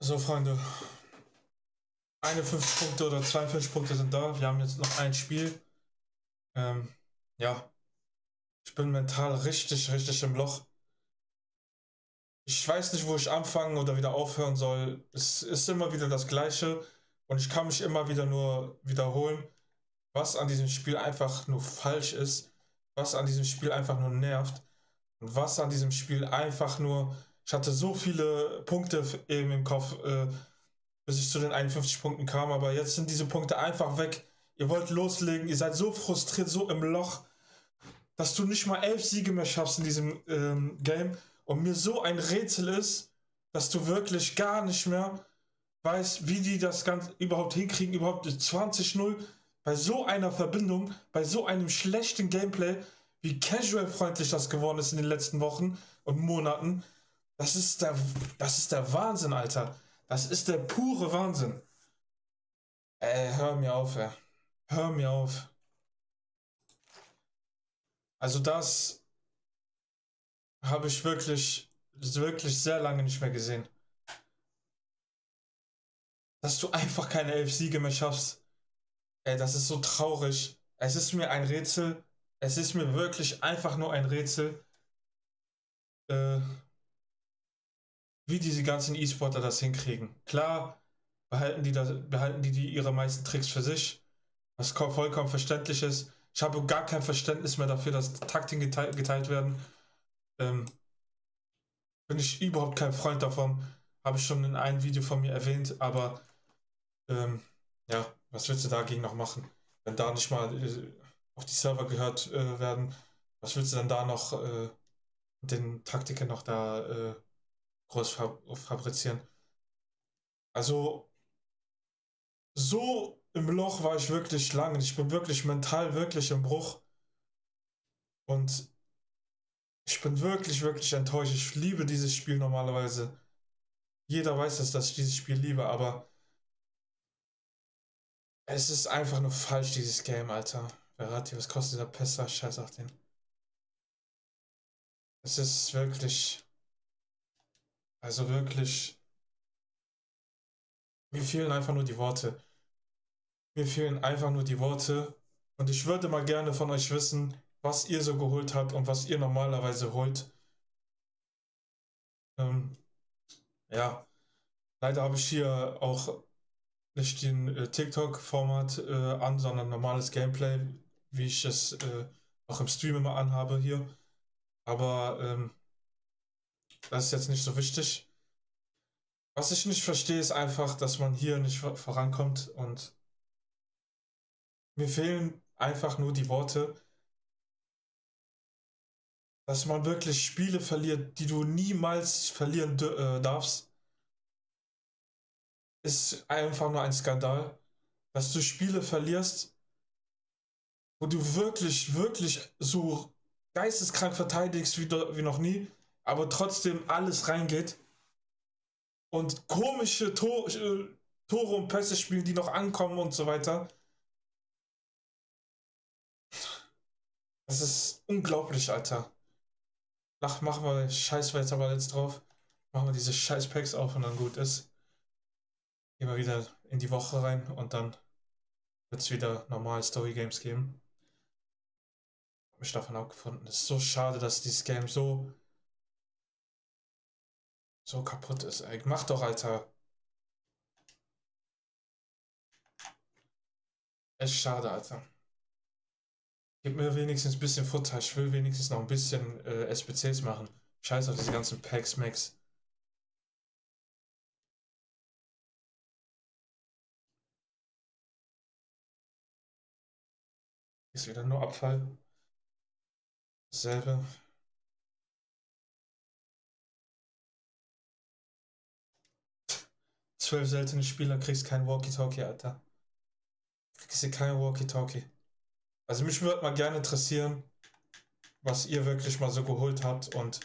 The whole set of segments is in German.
So, Freunde. 51 Punkte oder 52 Punkte sind da. Wir haben jetzt noch ein Spiel. Ähm, ja. Ich bin mental richtig, richtig im Loch. Ich weiß nicht, wo ich anfangen oder wieder aufhören soll. Es ist immer wieder das Gleiche und ich kann mich immer wieder nur wiederholen, was an diesem Spiel einfach nur falsch ist, was an diesem Spiel einfach nur nervt und was an diesem Spiel einfach nur ich hatte so viele Punkte eben im Kopf, äh, bis ich zu den 51 Punkten kam, aber jetzt sind diese Punkte einfach weg. Ihr wollt loslegen, ihr seid so frustriert, so im Loch, dass du nicht mal elf Siege mehr schaffst in diesem ähm, Game und mir so ein Rätsel ist, dass du wirklich gar nicht mehr weißt, wie die das Ganze überhaupt hinkriegen, überhaupt 20-0 bei so einer Verbindung, bei so einem schlechten Gameplay, wie casual-freundlich das geworden ist in den letzten Wochen und Monaten. Das ist der, das ist der Wahnsinn, Alter. Das ist der pure Wahnsinn. Ey, hör mir auf, ey. Hör mir auf. Also das habe ich wirklich, wirklich sehr lange nicht mehr gesehen. Dass du einfach keine elf Siege mehr schaffst. Ey, das ist so traurig. Es ist mir ein Rätsel. Es ist mir wirklich einfach nur ein Rätsel. Äh, wie diese ganzen E-Sportler das hinkriegen. Klar, behalten die, das, behalten die, die ihre meisten Tricks für sich, was vollkommen verständlich ist. Ich habe gar kein Verständnis mehr dafür, dass Taktiken geteilt, geteilt werden. Ähm, bin ich überhaupt kein Freund davon. Habe ich schon in einem Video von mir erwähnt, aber ähm, ja, was willst du dagegen noch machen? Wenn da nicht mal äh, auf die Server gehört äh, werden, was willst du denn da noch äh, den Taktiken noch da äh, groß fabrizieren. Also, so im Loch war ich wirklich lange. Ich bin wirklich mental wirklich im Bruch. Und ich bin wirklich, wirklich enttäuscht. Ich liebe dieses Spiel normalerweise. Jeder weiß es, dass ich dieses Spiel liebe, aber es ist einfach nur falsch, dieses Game, Alter. Verrati, was kostet dieser Pessa? Scheiß auf den. Es ist wirklich. Also wirklich, mir fehlen einfach nur die Worte. Mir fehlen einfach nur die Worte. Und ich würde mal gerne von euch wissen, was ihr so geholt habt und was ihr normalerweise holt. Ähm, ja, leider habe ich hier auch nicht den äh, TikTok-Format äh, an, sondern normales Gameplay, wie ich es äh, auch im Stream immer anhabe hier. Aber ähm, das ist jetzt nicht so wichtig. Was ich nicht verstehe, ist einfach, dass man hier nicht vorankommt und mir fehlen einfach nur die Worte, dass man wirklich Spiele verliert, die du niemals verlieren äh, darfst, ist einfach nur ein Skandal. Dass du Spiele verlierst, wo du wirklich, wirklich so geisteskrank verteidigst wie, wie noch nie aber trotzdem alles reingeht und komische Tor, äh, Tore und Pässe spielen, die noch ankommen und so weiter. Das ist unglaublich, Alter. Ach, machen wir Scheißwetter jetzt drauf. Machen wir diese Scheiß-Packs auf und dann gut ist. Gehen wir wieder in die Woche rein und dann wird es wieder normal Story Games geben. Hab mich davon abgefunden. Es ist so schade, dass dieses Game so so kaputt ist. Ey. Mach doch, Alter. Echt schade, Alter. Gib mir wenigstens ein bisschen Futter. Ich will wenigstens noch ein bisschen äh, SPCs machen. Scheiß auf diese ganzen Packs, Max. Ist wieder nur Abfall. Dasselbe. Zwölf seltene Spieler kriegst kein Walkie-Talkie, Alter. Kriegst du kein Walkie-Talkie. Also mich würde mal gerne interessieren, was ihr wirklich mal so geholt habt und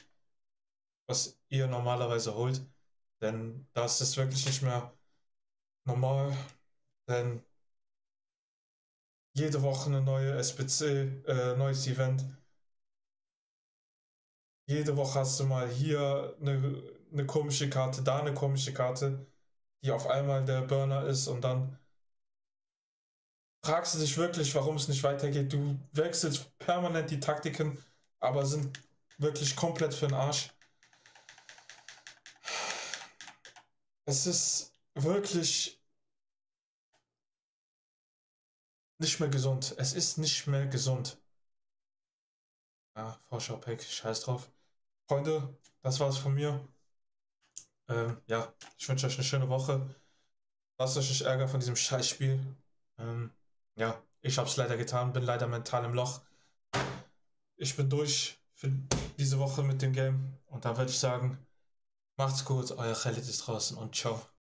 was ihr normalerweise holt. Denn das ist wirklich nicht mehr normal. Denn jede Woche eine neue SPC, äh, neues Event. Jede Woche hast du mal hier eine, eine komische Karte, da eine komische Karte. Die auf einmal der Burner ist und dann fragst du dich wirklich, warum es nicht weitergeht. Du wechselst permanent die Taktiken, aber sind wirklich komplett für den Arsch. Es ist wirklich nicht mehr gesund. Es ist nicht mehr gesund. Ja, Vorschau-Pack, scheiß drauf. Freunde, das war's von mir. Ähm, ja, ich wünsche euch eine schöne Woche. Lasst euch nicht ärgern von diesem Scheißspiel. Ähm, ja, ich hab's leider getan, bin leider mental im Loch. Ich bin durch für diese Woche mit dem Game und dann würde ich sagen, macht's gut, euer Khalid ist draußen und ciao.